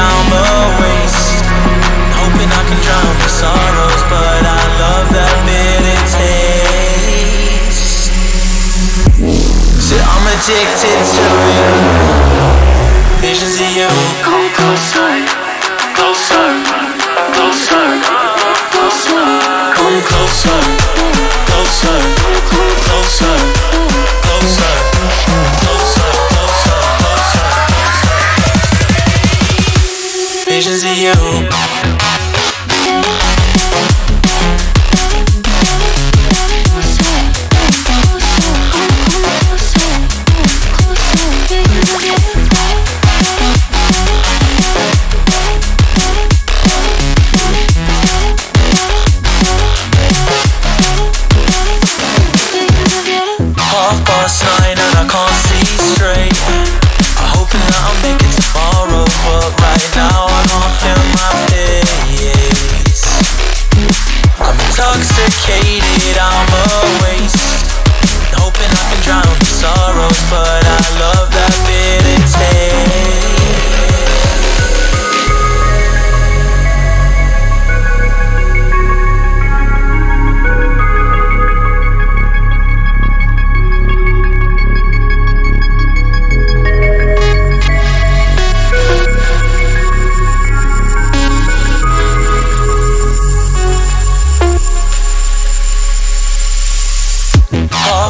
down waist. Hoping I can drown the sorrows But I love that bitter taste. So I'm addicted to you. Visions of you. Come closer, closer, closer, closer Come closer, closer, closer Visions of you. Intoxicated, I'm a waste. Hoping I can drown the sorrows, but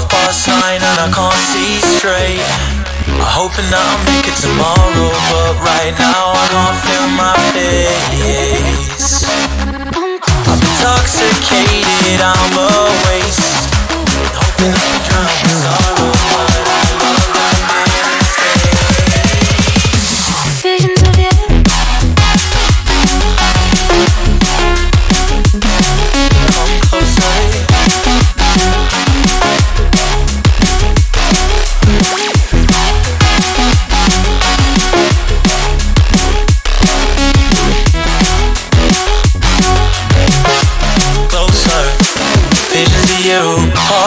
Half past nine and I can't see straight. I'm hoping that I'll make it tomorrow, but right now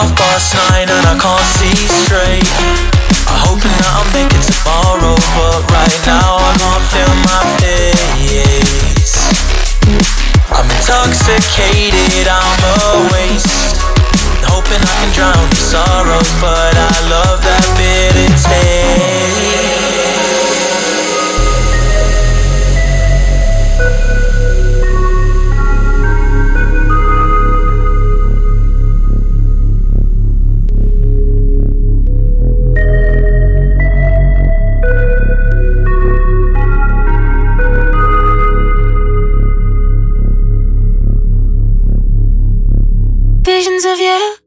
half past nine and I can't see straight. I'm hoping that I'll make it tomorrow But right now I can't feel my face. I'm intoxicated, I'm a waste. Hoping I can drown the sorrow, But I love that bit visions of you.